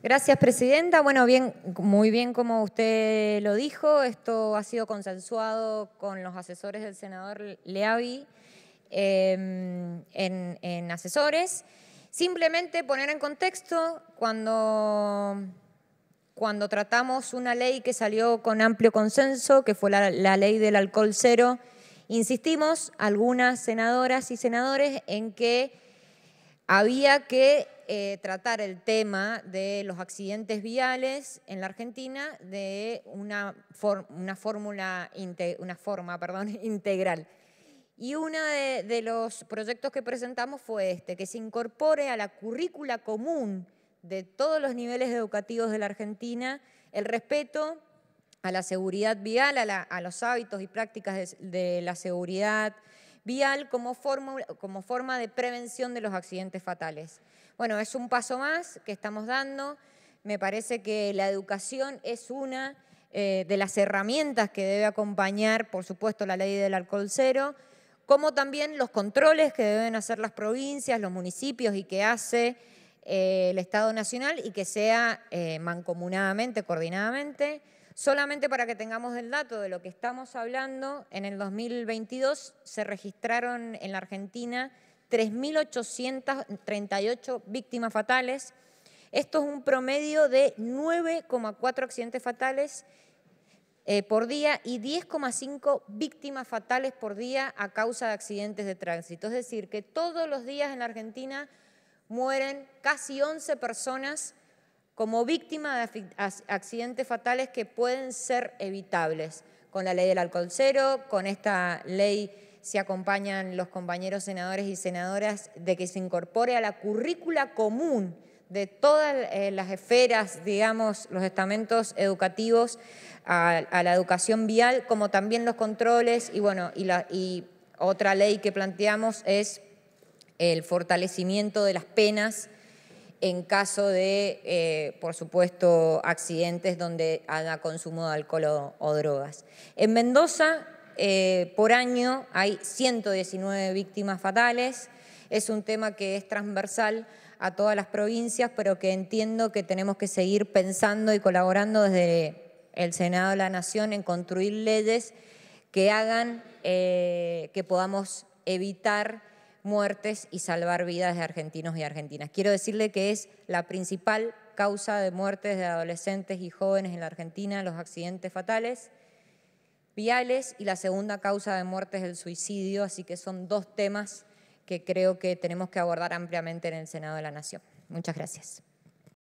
Gracias, Presidenta. Bueno, bien, muy bien como usted lo dijo, esto ha sido consensuado con los asesores del senador Leavi em, en, asesores. Simplemente poner en contexto, cuando, cuando tratamos una ley que salió con amplio consenso, que fue la ley del alcohol cero, insistimos, algunas senadoras y senadores, en que había que eh, tratar el tema de los accidentes viales en la Argentina de una, forma integral. Y uno de, de, los proyectos que presentamos fue este, que se incorpore a la currícula común de todos los niveles educativos de la Argentina el respeto a la seguridad vial, a, los hábitos y prácticas de, la seguridad como forma de prevención de los accidentes fatales. Bueno, es un paso más que estamos dando. Me parece que la educación es una eh, de las herramientas que debe acompañar, por supuesto, la ley del alcohol cero, como también los controles que deben hacer las provincias, los municipios y que hace eh, el Estado Nacional y que sea eh, mancomunadamente, coordinadamente. Solamente para que tengamos el dato de lo que estamos hablando, en el 2022 se registraron en la Argentina 3.838 víctimas fatales. Esto es un promedio de 9,4 accidentes fatales eh, por día y 10,5 víctimas fatales por día a causa de accidentes de tránsito. Es decir, que todos los días en la Argentina mueren casi 11 personas como víctima de accidentes fatales que pueden ser evitables. Con la ley del alcohol cero, con esta ley se acompañan los compañeros senadores y senadoras de que se incorpore a la currícula común de todas eh, las esferas, digamos, los estamentos educativos a, la educación vial, como también los controles y bueno, y otra ley que planteamos es el fortalecimiento de las penas en caso de, eh, por supuesto, accidentes donde haga consumo de alcohol o, drogas. En Mendoza, eh, por año, hay 119 víctimas fatales. Es un tema que es transversal a todas las provincias, pero que entiendo que tenemos que seguir pensando y colaborando desde el Senado de la Nación en construir leyes que hagan eh, que podamos evitar muertes y salvar vidas de argentinos y argentinas. Quiero decirle que es la principal causa de muertes de adolescentes y jóvenes en la Argentina, los accidentes fatales viales y la segunda causa de muertes es el suicidio, así que son dos temas que creo que tenemos que abordar ampliamente en el Senado de la Nación. Muchas gracias.